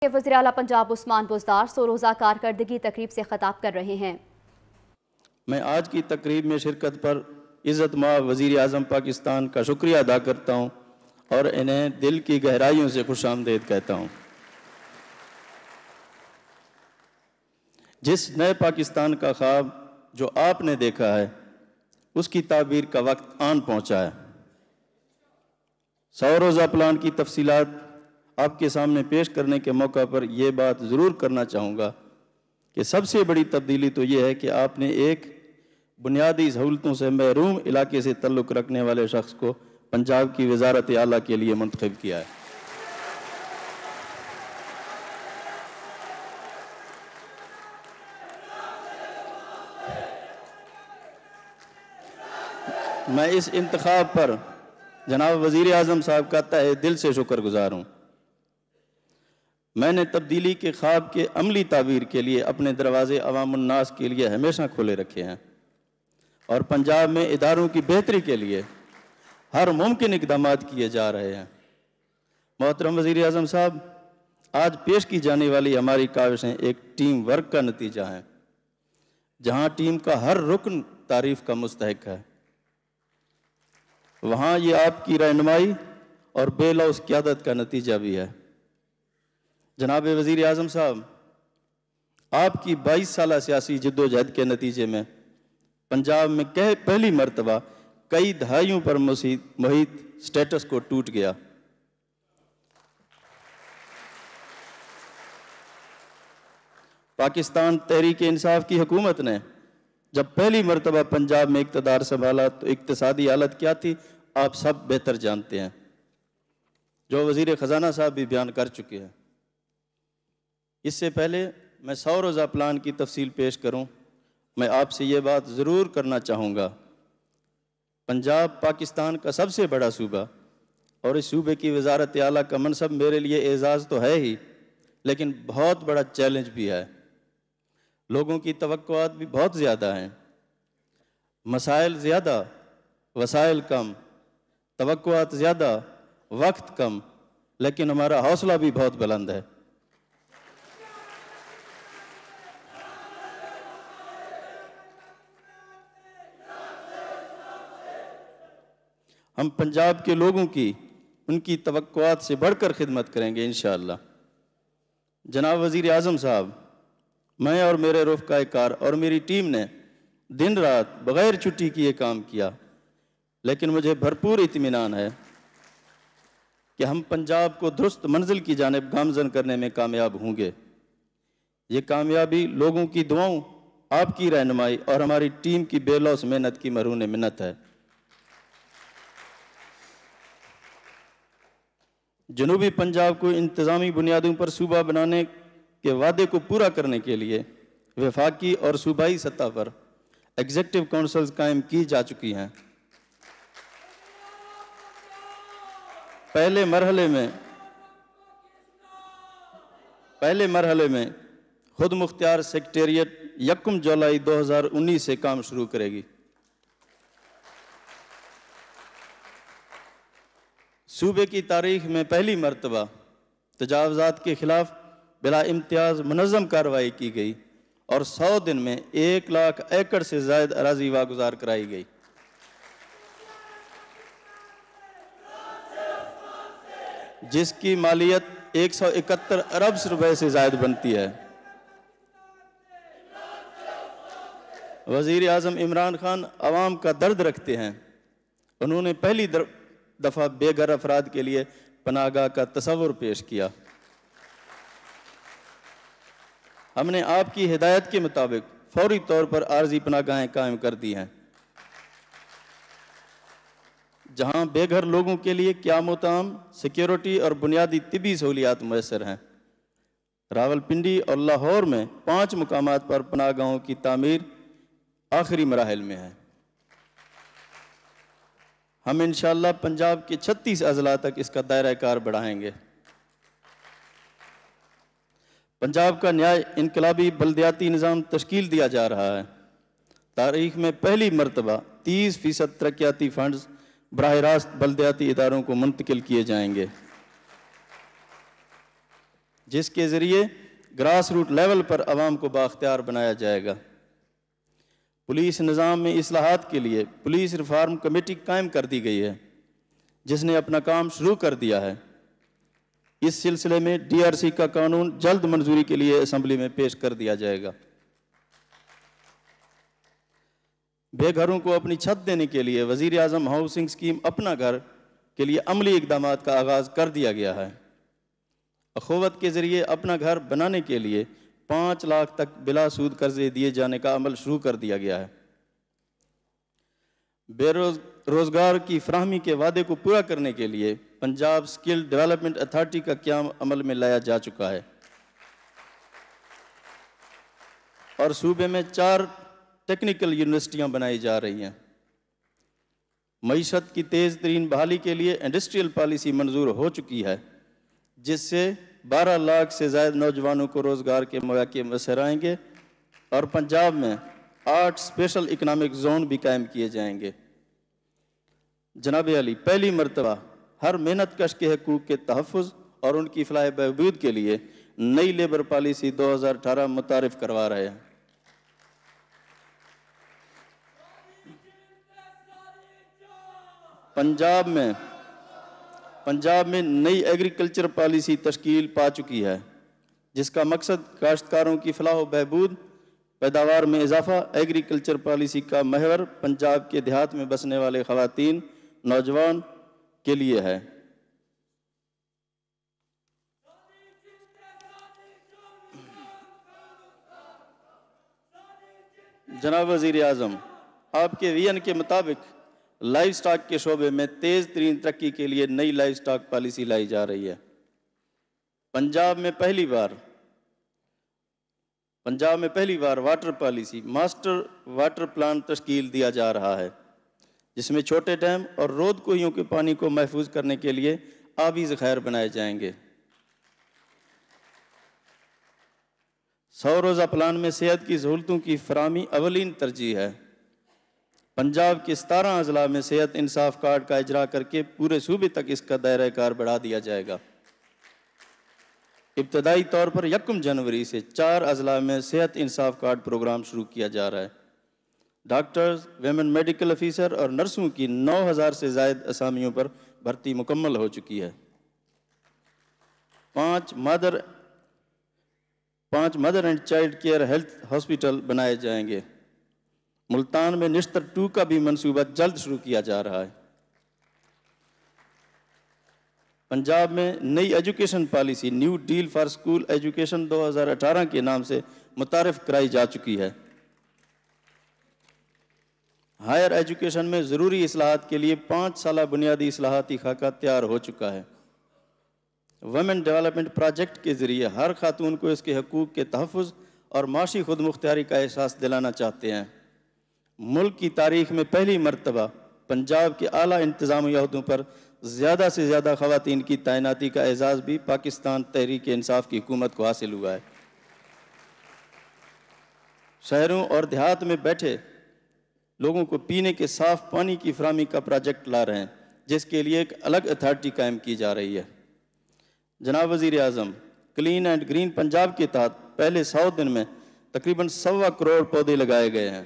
کہ وزیر اعلیٰ پنجاب عثمان بزدار سو روزہ کارکردگی تقریب سے خطاب کر رہے ہیں۔ میں آج کی تقریب میں شرکت پر عزت ماہ وزیر اعظم پاکستان کا شکریہ ادا کرتا ہوں اور انہیں دل کی گہرائیوں سے خوش آمدید کہتا ہوں۔ جس نئے پاکستان کا خواب جو آپ نے دیکھا ہے، اس کی تعبیر کا وقت آن پہنچا ہے۔ سو روزہ پلان کی تفصیلات آپ کے سامنے پیش کرنے کے موقع پر یہ بات ضرور کرنا چاہوں گا کہ سب سے بڑی تبدیلی تو یہ ہے کہ آپ نے ایک بنیادی سہولتوں سے محروم علاقے سے تعلق رکھنے والے شخص کو پنجاب کی وزارت اعلیٰ کے لیے منتخب کیا ہے۔ میں اس انتخاب پر جناب وزیر اعظم صاحب کا تہ دل سے شکر گزار ہوں۔ میں نے تبدیلی کے خواب کے عملی تعبیر کے لیے اپنے دروازے عوام الناس کے لیے ہمیشہ کھولے رکھے ہیں۔ اور پنجاب میں اداروں کی بہتری کے لیے ہر ممکن اقدامات کیے جا رہے ہیں۔ محترم وزیر اعظم صاحب، آج پیش کی جانے والی ہماری کاوشیں ایک ٹیم ورک کا نتیجہ ہیں، جہاں ٹیم کا ہر رکن تعریف کا مستحق ہے۔ وہاں یہ آپ کی رہنمائی اور بے لوس قیادت کا نتیجہ بھی ہے۔ جناب وزیر اعظم صاحب، آپ کی بائیس سالہ سیاسی جد و جہد کے نتیجے میں پنجاب میں پہلی مرتبہ کئی دہائیوں پر محیط سٹیٹس کو ٹوٹ گیا۔ پاکستان تحریک انصاف کی حکومت نے جب پہلی مرتبہ پنجاب میں اقتدار سنبھالا تو اقتصادی حالت کیا تھی؟ آپ سب بہتر جانتے ہیں۔ جو وزیر خزانہ صاحب بھی بیان کر چکے ہیں۔ اس سے پہلے میں سو روزہ پلان کی تفصیل پیش کروں۔ میں آپ سے یہ بات ضرور کرنا چاہوں گا۔ پنجاب، پاکستان کا سب سے بڑا صوبہ اور اس صوبے کی وزارت اعلیٰ کا منصب میرے لیے اعزاز تو ہے ہی، لیکن بہت بڑا چیلنج بھی ہے۔ لوگوں کی توقعات بھی بہت زیادہ ہیں۔ مسائل زیادہ، وسائل کم، توقعات زیادہ، وقت کم، لیکن ہمارا حوصلہ بھی بہت بلند ہے۔ ہم پنجاب کے لوگوں کی، ان کی توقعات سے بڑھ کر خدمت کریں گے انشاءاللہ۔ جناب وزیر اعظم صاحب، میں اور میرے رفقہ کار اور میری ٹیم نے دن رات بغیر چھٹی کی یہ کام کیا، لیکن مجھے بھرپور اطمینان ہے کہ ہم پنجاب کو درست منزل کی جانب گامزن کرنے میں کامیاب ہوں گے۔ یہ کامیابی لوگوں کی دعاؤں، آپ کی رہنمائی اور ہماری ٹیم کی بے لوس محنت کی مرہون منت ہے۔ جنوبی پنجاب کو انتظامی بنیادوں پر صوبہ بنانے کے وعدے کو پورا کرنے کے لیے وفاقی اور صوبائی سطح پر ایگزیکٹو کونسلز قائم کی جا چکی ہیں۔ پہلے مرحلے میں پہلے مرحلے میں خود مختار سیکٹریٹ یکم جولائی دو ہزار انیس سے کام شروع کرے گی۔ صوبے کی تاریخ میں پہلی مرتبہ تجاوزات کے خلاف بلا امتیاز منظم کارروائی کی گئی اور سو دن میں ایک لاکھ ایکڑ سے زائد اراضی واگزار کرائی گئی۔ جس کی مالیت ایک سو اکتر ارب روپے سے زائد بنتی ہے۔ وزیر اعظم عمران خان عوام کا درد رکھتے ہیں۔ انہوں نے پہلی دفعہ بے گھر افراد کے لیے پناہ گاہ کا تصور پیش کیا۔ ہم نے آپ کی ہدایت کے مطابق فوری طور پر عارضی پناہ گاہیں قائم کر دی ہیں۔ جہاں بے گھر لوگوں کے لیے کیا متام سیکیورٹی اور بنیادی طبی سہولیات میسر ہیں۔ راول پنڈی اور لاہور میں پانچ مقامات پر پناہ گاہوں کی تعمیر آخری مراحل میں ہے۔ ہم انشاءاللہ پنجاب کے چھتیس اضلاع تک اس کا دائرہ کار بڑھائیں گے۔ پنجاب کا نیائے انقلابی بلدیاتی نظام تشکیل دیا جا رہا ہے۔ تاریخ میں پہلی مرتبہ تیس فیصد ترقیاتی فنڈز براہ راست بلدیاتی اداروں کو منتقل کیے جائیں گے۔ جس کے ذریعے گراس روٹ لیول پر عوام کو بااختیار بنایا جائے گا۔ پولیس نظام میں اصلاحات کے لیے پولیس ریفارم کمیٹی قائم کر دی گئی ہے، جس نے اپنا کام شروع کر دیا ہے۔ اس سلسلے میں ڈی آر سی کا قانون جلد منظوری کے لیے اسمبلی میں پیش کر دیا جائے گا۔ بے گھروں کو اپنی چھت دینے کے لیے وزیر اعظم ہاؤسنگ اسکیم اپنا گھر کے لیے عملی اقدامات کا آغاز کر دیا گیا ہے۔ اخوت کے ذریعے اپنا گھر بنانے کے لیے پانچ لاکھ تک بلا سود قرضے دیے جانے کا عمل شروع کر دیا گیا ہے۔ بے روز، روزگار کی فراہمی کے وعدے کو پورا کرنے کے لیے پنجاب سکل ڈیولپمنٹ اتھارٹی کا قیام عمل میں لایا جا چکا ہے۔ اور صوبے میں چار ٹیکنیکل یونیورسٹیاں بنائی جا رہی ہیں۔ معیشت کی تیز ترین بحالی کے لیے انڈسٹریل پالیسی منظور ہو چکی ہے، جس سے بارہ لاکھ سے زائد نوجوانوں کو روزگار کے مواقع مسر آئیں گے اور پنجاب میں آٹھ اسپیشل اکنامک زون بھی قائم کیے جائیں گے۔ جناب علی، پہلی مرتبہ ہر محنت کش کے حقوق کے تحفظ اور ان کی فلاح بہبود کے لیے نئی لیبر پالیسی دو ہزار اٹھارہ متعارف کروا رہے ہیں۔ پنجاب میں پنجاب میں نئی ایگریکلچر پالیسی تشکیل پا چکی ہے، جس کا مقصد کاشتکاروں کی فلاح و بہبود، پیداوار میں اضافہ ایگریکلچر پالیسی کا محور پنجاب کے دیہات میں بسنے والے خواتین، نوجوان کے لیے ہے۔ جناب وزیر اعظم آپ کے وی این کے مطابق لائف سٹاک کے شعبے میں تیز ترین ترقی کے لیے نئی لائف سٹاک پالیسی لائی جا رہی ہے۔ پنجاب میں پہلی بار، پنجاب میں پہلی بار water policy, master water plan تشکیل دیا جا رہا ہے، جس میں چھوٹے ڈیم اور رود کوہیوں کے پانی کو محفوظ کرنے کے لیے آبی ذخائر بنائے جائیں گے۔ سو روزہ پلان میں صحت کی سہولتوں کی فراہمی اولین ترجیح ہے۔ پنجاب کے ستارہ اضلاع میں صحت انصاف کارڈ کا اجرا کر کے پورے صوبے تک اس کا دائرہ کار بڑھا دیا جائے گا۔ ابتدائی طور پر یکم جنوری سے چار اضلاع میں صحت انصاف کارڈ پروگرام شروع کیا جا رہا ہے۔ ڈاکٹرز، ویمن میڈیکل افیسر اور نرسوں کی نو ہزار سے زائد اسامیوں پر بھرتی مکمل ہو چکی ہے۔ پانچ مدر پانچ mother and child care health hospital بنائے جائیں گے۔ ملتان میں نشتر ٹو کا بھی منصوبہ جلد شروع کیا جا رہا ہے۔ پنجاب میں نئی education policy, new deal for school education دو ہزار اٹھارہ کے نام سے متعارف کرائی جا چکی ہے۔ ہائر ایجوکیشن میں ضروری اصلاحات کے لیے پانچ سالہ بنیادی اصلاحاتی خاکہ تیار ہو چکا ہے۔ ویمن ڈیولپمنٹ پروجیکٹ کے ذریعے ہر خاتون کو اس کے حقوق کے تحفظ اور معاشی خود مختاری کا احساس دلانا چاہتے ہیں۔ ملک کی تاریخ میں پہلی مرتبہ پنجاب کے اعلیٰ انتظامی عہدوں پر زیادہ سے زیادہ خواتین کی تعیناتی کا اعزاز بھی پاکستان تحریک انصاف کی حکومت کو حاصل ہوا ہے۔ شہروں اور دیہات میں بیٹھے لوگوں کو پینے کے صاف پانی کی فراہمی کا پروجیکٹ لا رہے ہیں، جس کے لیے ایک الگ اتھارٹی قائم کی جا رہی ہے۔ جناب وزیر اعظم، کلین اینڈ گرین پنجاب کے تحت پہلے سو دن میں تقریباً سوا کروڑ پودے لگائے گئے ہیں۔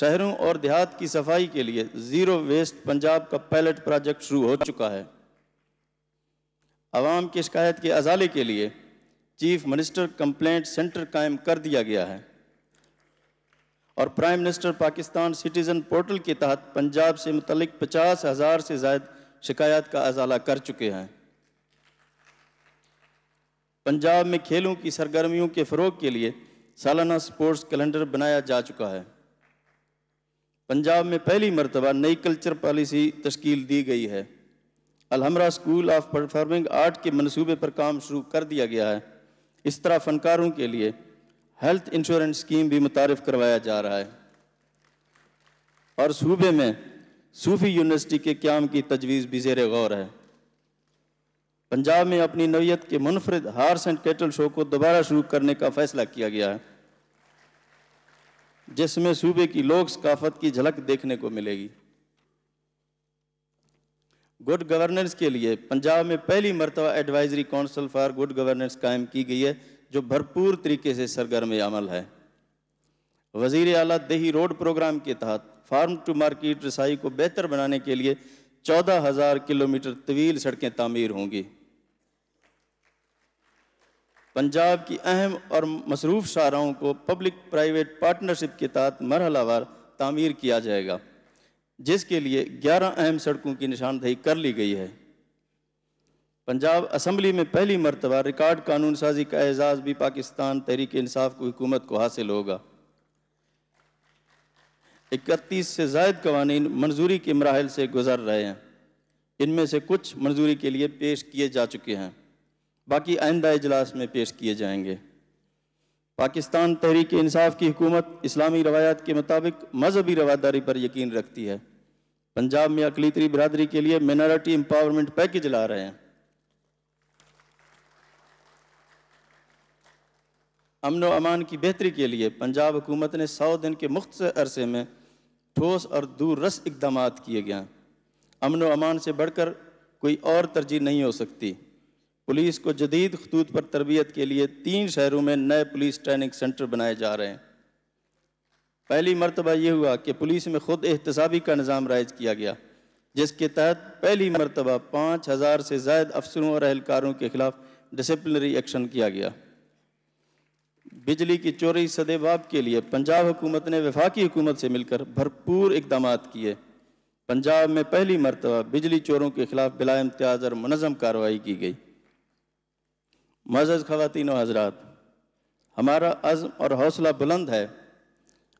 شہروں اور دیہات کی صفائی کے لیے زیرو ویسٹ پنجاب کا پائلٹ پروجیکٹ شروع ہو چکا ہے۔ عوام کی شکایت کے ازالے کے لیے چیف منسٹر کمپلینٹ سینٹر قائم کر دیا گیا ہے۔ اور prime minister Pakistan citizen portal کے تحت پنجاب سے متعلق پچاس ہزار سے زائد شکایات کا ازالہ کر چکے ہیں۔ پنجاب میں کھیلوں کی سرگرمیوں کے فروغ کے لیے سالانہ سپورٹس کیلنڈر بنایا جا چکا ہے۔ پنجاب میں پہلی مرتبہ نئی کلچر پالیسی تشکیل دی گئی ہے۔ Alhamra school of performing art کے منصوبے پر کام شروع کر دیا گیا ہے۔ اس طرح فنکاروں کے لیے ہیلتھ انشورنس اسکیم بھی متعارف کروایا جا رہا ہے۔ اور صوبے میں صوفی یونیورسٹی کے قیام کی تجویز بھی زیر غور ہے۔ پنجاب میں اپنی نوعیت کے منفرد ہارس اینڈ کیٹل شو کو دوبارہ شروع کرنے کا فیصلہ کیا گیا ہے۔ جس میں صوبے کی لوک ثقافت کی جھلک دیکھنے کو ملے گی۔ گڈ گورننس کے لیے پنجاب میں پہلی مرتبہ advisory council for good governance قائم کی گئی ہے، جو بھرپور طریقے سے سرگرم عمل ہے۔ وزیر اعلیٰ دیہی روڈ پروگرام کے تحت فارم ٹو مارکیٹ رسائی کو بہتر بنانے کے لیے چودہ ہزار کلومیٹر طویل سڑکیں تعمیر ہوں گی۔ پنجاب کی اہم اور مصروف شاہراہوں کو پبلک پرائیویٹ پارٹنرشپ کے تحت مرحلہ وار تعمیر کیا جائے گا، جس کے لیے گیارہ اہم سڑکوں کی نشاندہی کر لی گئی ہے۔ پنجاب اسمبلی میں پہلی مرتبہ ریکارڈ قانون سازی کا اعزاز بھی پاکستان تحریک انصاف کو حکومت کو حاصل ہوگا۔ اکتیس سے زائد قوانین منظوری کے مراحل سے گزر رہے ہیں۔ ان میں سے کچھ منظوری کے لیے پیش کیے جا چکے ہیں۔ باقی آئندہ اجلاس میں پیش کیے جائیں گے۔ پاکستان تحریک انصاف کی حکومت اسلامی روایات کے مطابق مذہبی رواداری پر یقین رکھتی ہے۔ پنجاب میں اقلیتری برادری کے لیے مینارٹی امپاورمنٹ پیکج لا رہے ہیں۔ امن و امان کی بہتری کے لیے پنجاب حکومت نے سو دن کے مختصر عرصے میں ٹھوس اور دور رس اقدامات کیے گئے امن و امان سے بڑھ کر کوئی اور ترجیح نہیں ہو سکتی۔ پولیس کو جدید خطوط پر تربیت کے لیے تین شہروں میں نئے پولیس ٹریننگ سینٹر بنائے جا رہے ہیں۔ پہلی مرتبہ یہ ہوا کہ پولیس میں خود احتسابی کا نظام رائج کیا گیا، جس کے تحت پہلی مرتبہ پانچ ہزار سے زائد افسروں اور اہلکاروں کے خلاف ڈسپلنری ایکشن کیا گیا۔ بجلی کی چوری صدیباب کے لیے پنجاب حکومت نے وفاقی حکومت سے مل کر بھرپور اقدامات کیے۔ پنجاب میں پہلی مرتبہ بجلی چوروں کے خلاف بلا امتیاز اور منظم کارروائی کی گئی۔ معزز خواتین و حضرات، ہمارا عزم اور حوصلہ بلند ہے۔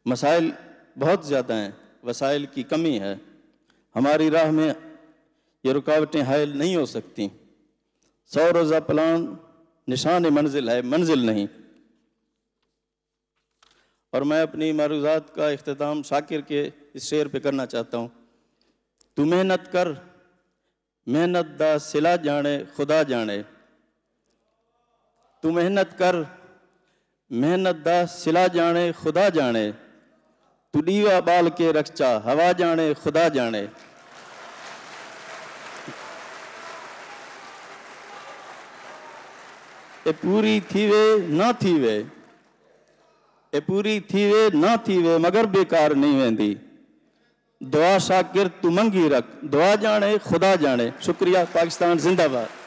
مسائل بہت زیادہ ہیں، وسائل کی کمی ہے۔ ہماری راہ میں یہ رکاوٹیں حائل نہیں ہو سکتی سو روزہ پلان نشان منزل ہے، منزل نہیں۔ اور میں اپنی معروضات کا اختتام شاکر کے اس شعر پہ کرنا چاہتا ہوں۔ تو محنت کر، محنت دا سلا جانے، خدا جانے۔ تو محنت کر، محنت دا سلا جانے، خدا جانے۔ تو ڈیوا بال کے رکچا، ہوا جانے، خدا جانے۔ اے پوری تھی وے، نہ تھی وے۔ اے پوری تھی وے، نہ تھی وے، مگر بیکار نہیں ویندی۔ دعا شاکر، تو منگی رکھ۔ دعا جانے، خدا جانے۔ شکریہ، پاکستان زندہ باد۔